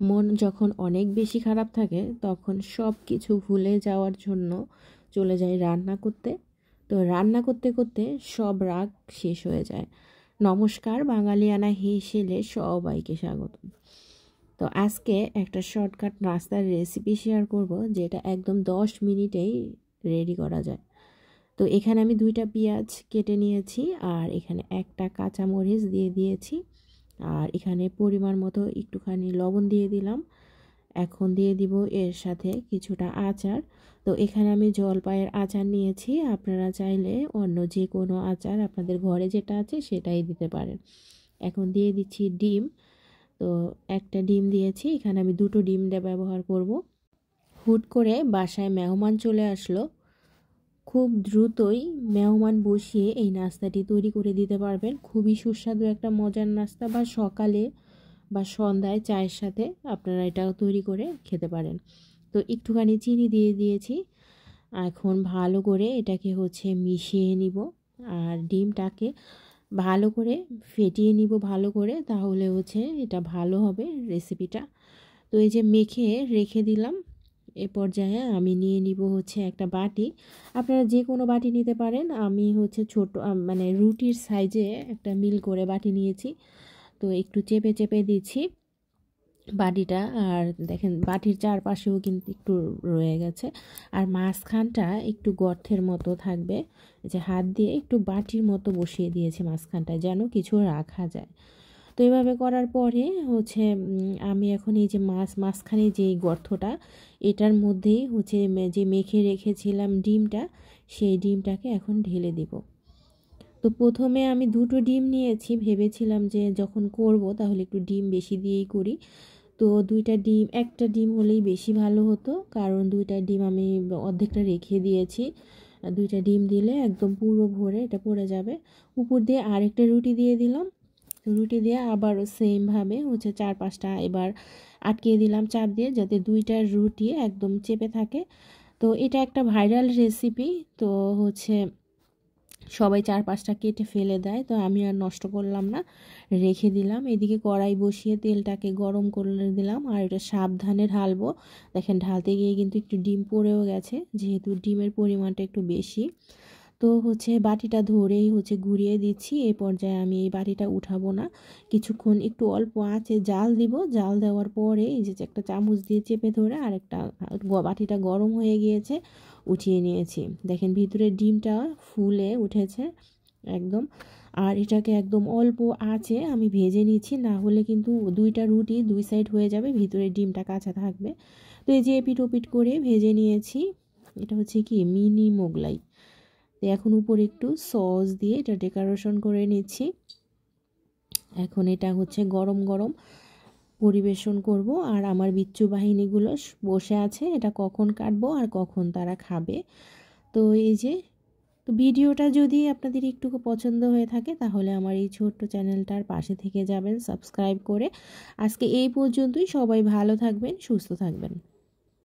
মন যখন অনেক বেশি খারাপ থাকে, তখন সব কিছু ভুলে যাওয়ার জন্য চলে যায় রান্না করতে। তো রান্না করতে করতে সব রাগ শেষ হয়ে যায়। নমস্কার, বাঙালিয়ানা হিসেলে সবাইকে স্বাগত। তো আজকে একটা শর্টকাট নাস্তার রেসিপি শেয়ার করব, যেটা একদম দশ মিনিটেই রেডি করা যায়। তো এখানে আমি দুইটা পেঁয়াজ কেটে নিয়েছি আর এখানে একটা কাঁচামরিচ দিয়ে দিয়েছি। আর এখানে পরিমাণ মতো একটুখানি লবণ দিয়ে দিলাম। এখন দিয়ে দিব এর সাথে কিছুটা আচার। তো এখানে আমি জলপাইয়ের আচার নিয়েছি। আপনারা চাইলে অন্য যে কোনো আচার আপনাদের ঘরে যেটা আছে সেটাই দিতে পারেন। এখন দিয়ে দিচ্ছি ডিম। তো একটা ডিম দিয়েছি। এখানে আমি দুটো ডিমটা ব্যবহার করব। হুট করে বাসায় মেহমান চলে আসলো। খুব দ্রুতই মেহমান বসিয়ে এই নাস্তাটি তৈরি করে দিতে পারবেন। খুবই সুস্বাদু একটা মজার নাস্তা বা সকালে বা সন্ধ্যায় চায়ের সাথে আপনারা এটাও তৈরি করে খেতে পারেন। তো একটুখানি চিনি দিয়ে দিয়েছি। এখন ভালো করে এটাকে হচ্ছে মিশিয়ে নিব আর ডিমটাকে ভালো করে ফেটিয়ে নিব ভালো করে, তাহলে হচ্ছে এটা ভালো হবে রেসিপিটা। তো এই যে মেখে রেখে দিলাম এ পর্যায়ে আমি নিয়ে নিব হচ্ছে একটা বাটি। আপনারা যে কোনো বাটি নিতে পারেন। আমি হচ্ছে ছোট মানে রুটির সাইজে একটা মিল করে বাটি নিয়েছি। তো একটু চেপে চেপে দিচ্ছি বাটিটা। আর দেখেন, বাটির চারপাশেও কিন্তু একটু রয়ে গেছে। আর মাঝখানটা একটু গর্থের মতো থাকবে। যে হাত দিয়ে একটু বাটির মতো বসিয়ে দিয়েছি মাঝখানটা যেন কিছু রাখা যায়। তো এইভাবে করার পরে হচ্ছে আমি এখন এই যে মাছ, মাঝখানে যে গর্তটা, এটার মধ্যেই হচ্ছে যে মেখে রেখেছিলাম ডিমটা, সেই ডিমটাকে এখন ঢেলে দিব। তো প্রথমে আমি দুটো ডিম নিয়েছি, ভেবেছিলাম যে যখন করব তাহলে একটু ডিম বেশি দিয়েই করি। তো দুইটা ডিম, একটা ডিম হলেই বেশি ভালো হতো, কারণ দুইটা ডিম আমি অর্ধেকটা রেখে দিয়েছি। দুইটা ডিম দিলে একদম পুরো ভরে এটা পড়ে যাবে। উপর দিয়ে আরেকটা রুটি দিয়ে দিলাম রুটি দিয়ে আবারও সেমভাবে হচ্ছে চার পাঁচটা এবার আটকিয়ে দিলাম চাপ দিয়ে যাতে দুইটা রুটি একদম চেপে থাকে। তো এটা একটা ভাইরাল রেসিপি তো হচ্ছে সবাই চার পাঁচটা কেটে ফেলে দেয়, তো আমি আর নষ্ট করলাম না। রেখে দিলাম, এদিকে কড়াই বসিয়ে তেলটাকে গরম করে দিলাম, আর এটা সাবধানে ঢালবো। দেখেন ঢালতে গিয়ে কিন্তু একটু ডিম পড়েও গেছে, যেহেতু ডিমের পরিমাণটা একটু বেশি। তো হচ্ছে বাটিটা ধরেই হচ্ছে ঘুরিয়ে দিচ্ছি। এই পর্যায়ে আমি এই বাটিটা উঠাবো না। কিছুক্ষণ একটু অল্প আছে জাল দিব। জাল দেওয়ার পরে এই যে একটা চামচ দিয়ে চেপে ধরে আর একটা বাটিটা গরম হয়ে গিয়েছে, উঠিয়ে নিয়েছি। দেখেন ভিতরে ডিমটা ফুলে উঠেছে একদম। আর এটাকে একদম অল্প আছে আমি ভেজে নিচ্ছি। না হলে কিন্তু দুইটা রুটি দুই সাইড হয়ে যাবে, ভিতরে ডিমটা কাঁচা থাকবে। তো এই যে এপিট ওপিট করে ভেজে নিয়েছি। এটা হচ্ছে কি? মিনি মোগলাই। তো এখন উপরে একটু সস দিয়ে এটা ডেকোরেশন করে নিচ্ছি। এখন এটা হচ্ছে গরম গরম পরিবেশন করব আর আমার বিচ্ছু বাহিনীগুলো বসে আছে, এটা কখন কাটবো আর কখন তারা খাবে। তো এই যে, তো ভিডিওটা যদি আপনাদের একটু পছন্দ হয়ে থাকে তাহলে আমার এই ছোট্ট চ্যানেলটার পাশে থেকে যাবেন, সাবস্ক্রাইব করে। আজকে এই পর্যন্তই, সবাই ভালো থাকবেন, সুস্থ থাকবেন।